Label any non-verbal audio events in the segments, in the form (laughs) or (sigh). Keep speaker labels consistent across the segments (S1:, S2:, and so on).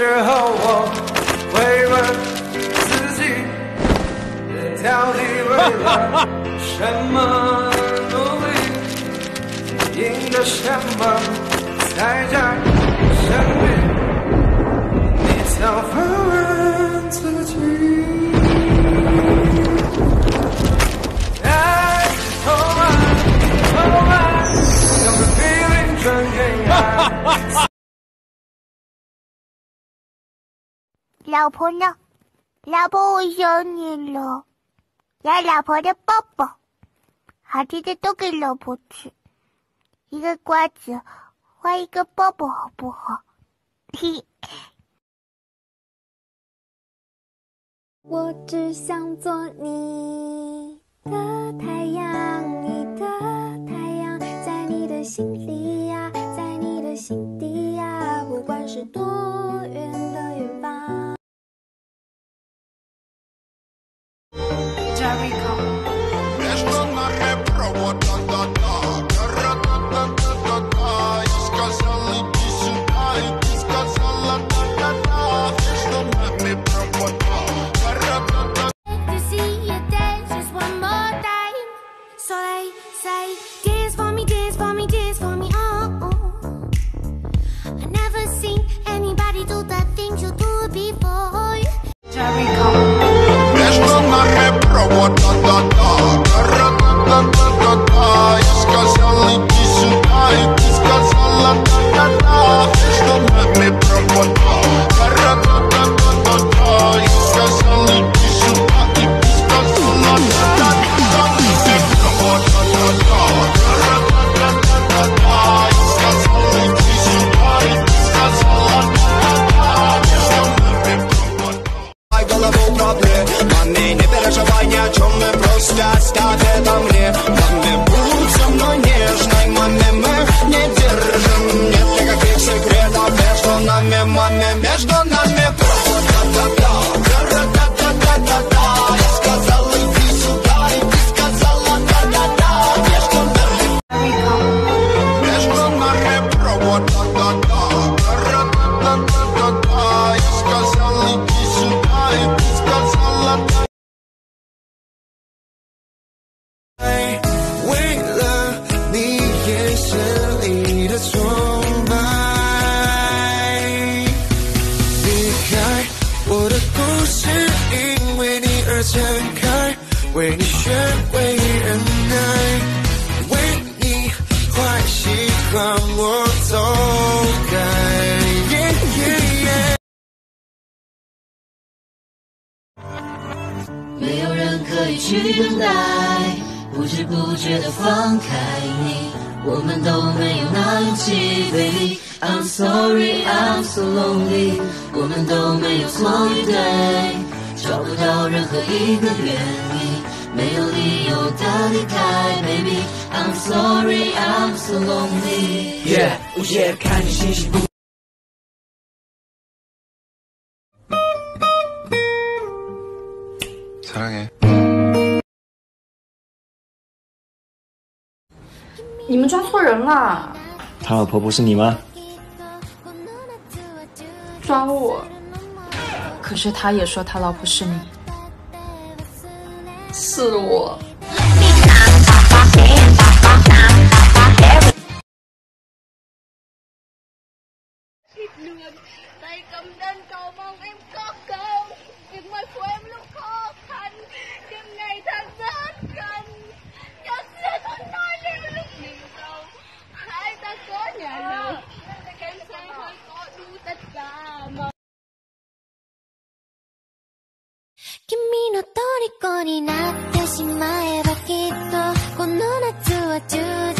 S1: 时候，我会问自己，到底为了什么努力，赢得什么才叫胜利？你曾否问自己？爱
S2: 老婆呢？老婆，我想你了，要老婆的抱抱，好吃的都给老婆吃，一个瓜子换一个抱抱，好不好？嘿。(laughs)
S3: 我只想做你的太阳，你的太阳，在你的心里呀，在你的心底呀，不管是多远的远方。
S1: shall we come?
S4: 没有人可以去等待，不知不觉的放开你，我们都没有那勇气，baby。I'm sorry, I'm so lonely，我们都没有错与对，找不到任何一个原因，没有理由的离开，baby。I'm sorry, I'm so lonely。
S5: Yeah，午夜看你星星
S6: 사랑해
S7: 你们抓错人了，
S5: 他老婆不是你吗？
S7: 抓我。可是他也说他老婆是你，是我。 (laughs)
S3: 君の虜になってしまえばきっとこの夏は充実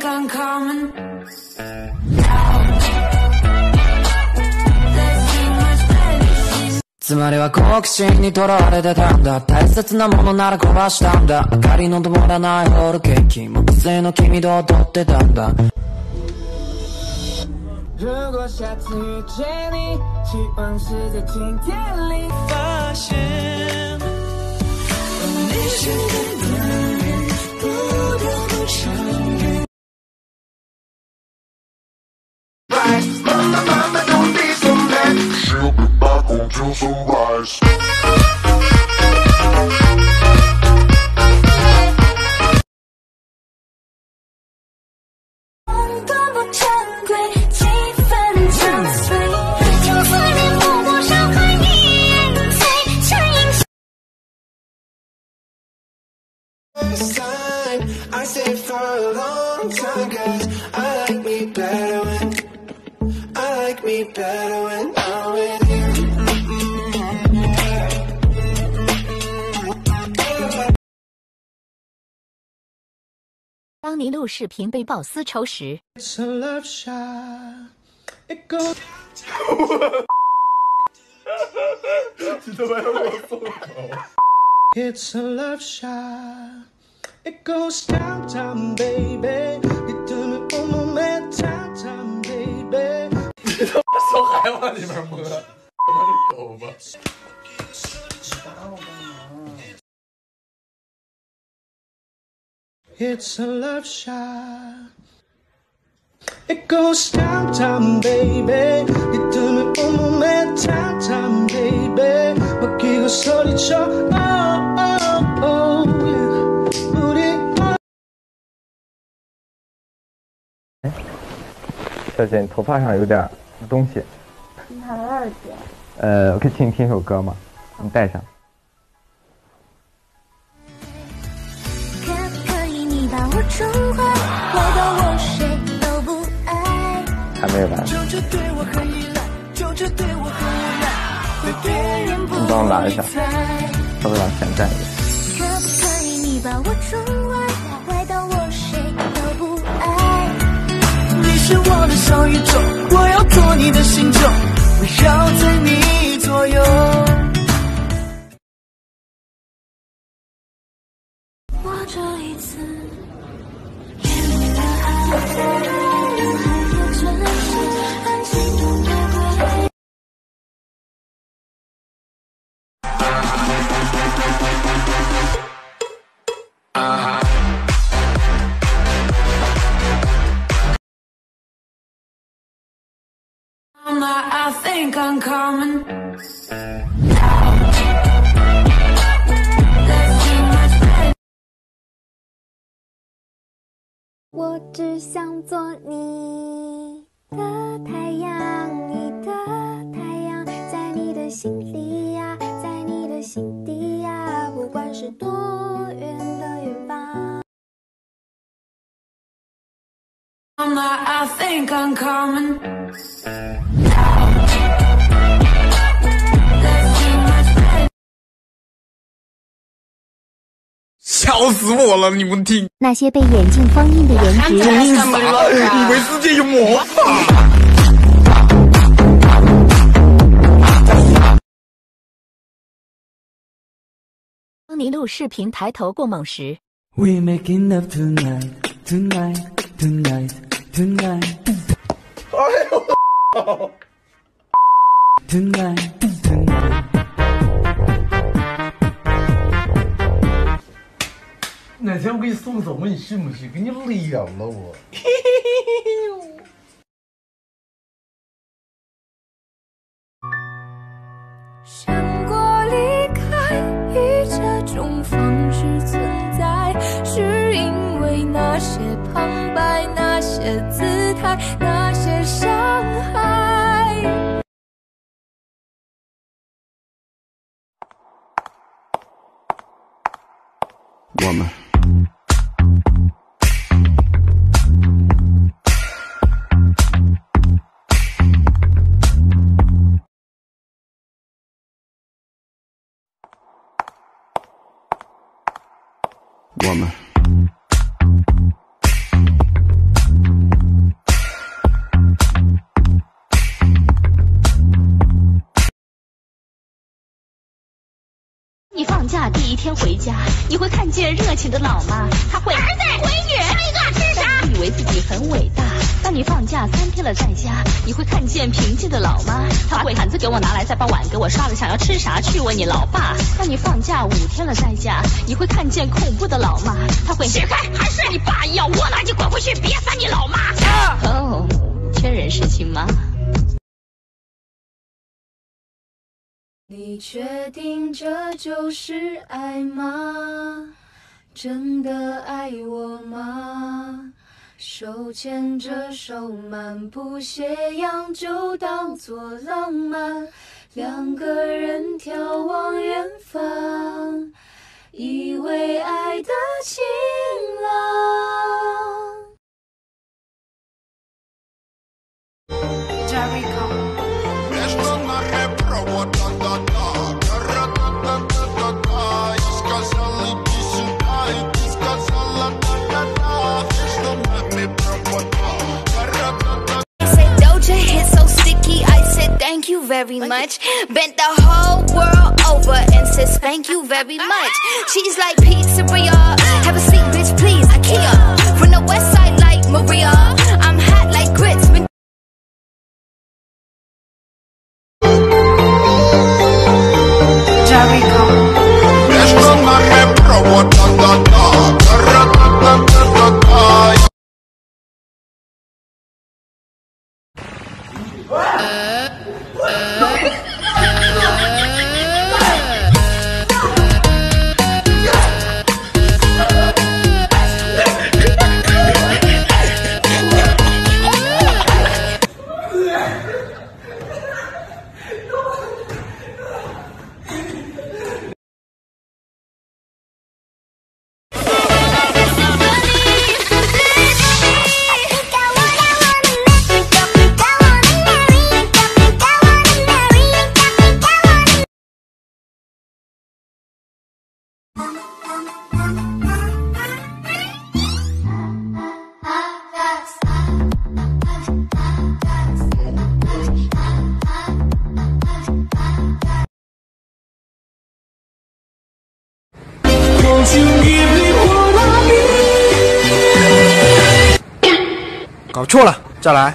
S3: think I'm coming.
S8: つまりは好奇心にとらわれてたんだ大切なものなら壊したんだ明かりの灯らないホールケーキ木製の君と踊ってたんだ
S9: 如果下次遇见你，希望是在晴天里发现。你是
S6: Mama, mama, don't be so mad. She'll be back until sunrise.
S10: Better when I'm with you.
S11: 当你录视频被曝丝绸时
S10: ，It's a love shot. It goes.
S12: 你他妈要给我送口
S10: ！It's a love shot. It goes down, down, baby. You do me one moment, down, down, baby.
S12: 你他妈手还往里面摸，他妈是狗吧？
S10: It's a love shot. It goes down, down, baby. You do me one moment, down, down, baby. 맡기고 소리쳐, oh, oh, oh, yeah. 우리
S13: 小姐，你头发上有点 东西。
S14: 他的二姐。
S13: 呃，我可以请你听首歌吗？你带上。
S3: 可不可以你把我宠坏，坏到我谁都不爱？
S13: 还没。
S9: 就这对我很依赖，就这对我很无别人不
S13: 你帮我拿一下
S9: 理睬。
S13: 稍微往前站一点。
S3: 可不可以你把我宠坏，坏到我谁都不爱？
S9: 你是我的小宇宙，我
S14: 只想做你的太阳，你的太阳，在你的心里呀，在你的心底呀，不管是多远的远方。
S12: 笑死我了！你们听，
S11: 那些被眼镜封印的颜值，
S12: 你傻？以为世界有魔法？
S11: 当你录视频抬头过猛时
S8: ，We making love tonight, tonight, tonight, tonight,
S12: 哎呦
S8: ！tonight, tonight.
S12: 哪天我给你送走，你信不信？给你脸了我！
S3: 想过离开，以这种方式存在，是因为那些旁白，那些字
S15: 我
S16: 假第一天回家，你会看见热情的老妈，她会
S3: 儿子，闺女，上一个吃啥？
S16: 你以为自己很伟大。当你放假三天了在家，你会看见平静的老妈，她会毯子给我拿来，再把碗给我刷了。想要吃啥去问你老爸。当你放假五天了在家，你会看见恐怖的老妈，她会
S3: 起开，还是你爸要我那你滚回去，别烦你老妈。
S16: 哦，缺人事情吗？
S17: 你确定这就是爱吗？真的爱我吗？手牵着手漫步斜阳，就当作浪漫。两个人眺望远方，以为爱的晴朗。
S12: You very much. Bent the whole world over and says, thank you very (laughs) much. She's like pizzeria, have a seat,
S18: 搞错了，再来。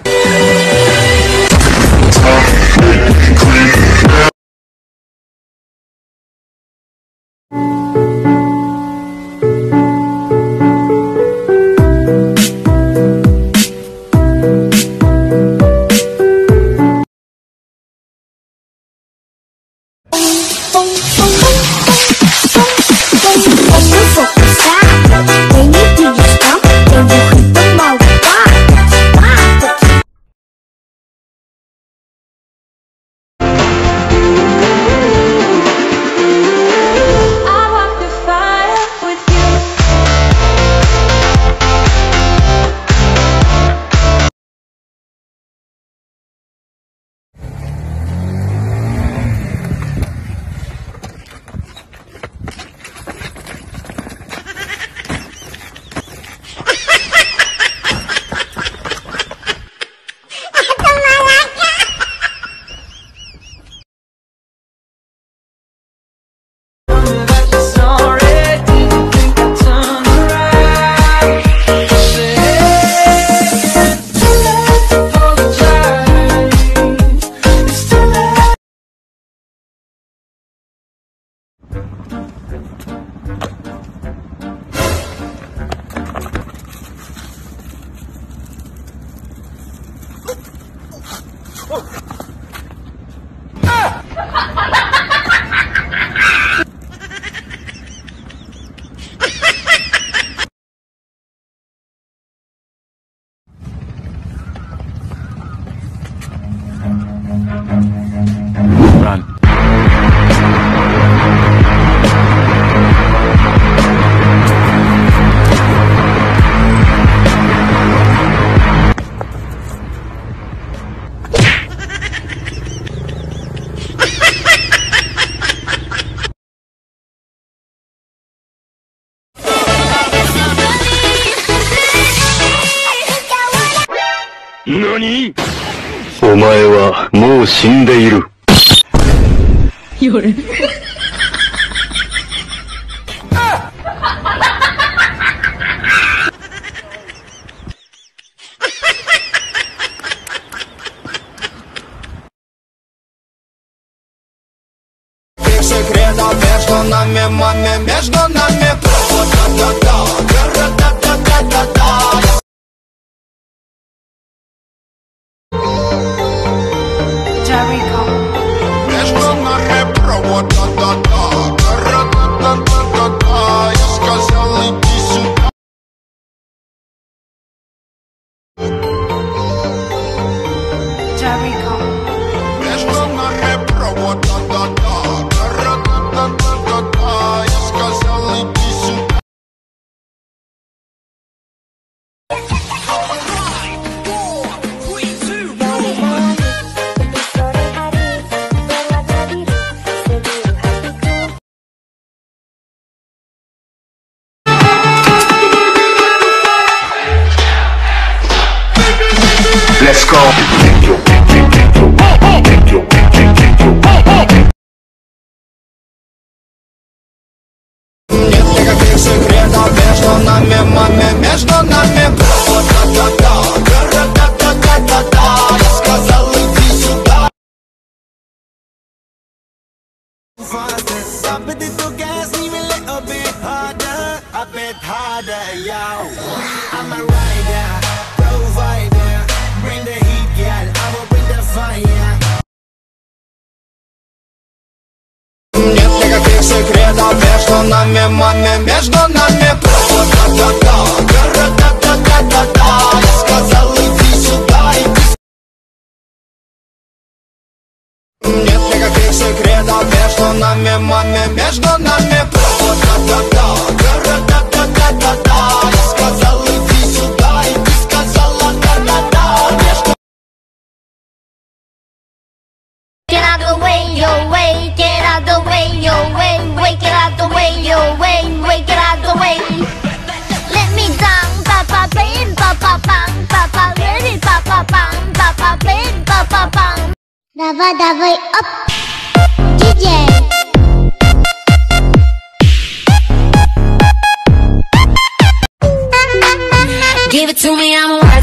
S19: う死んでいる。
S15: 夜。секретов между нами, маме, между нами. нами, маме, между нами. Провода-да-да, города-да-да-да-да Я сказал, иди сюда, Нет никаких секретов между нами, маме, между нами.
S2: Просто да, да, да. Dawaj, dawaj, op!
S11: Give it to me, I'm a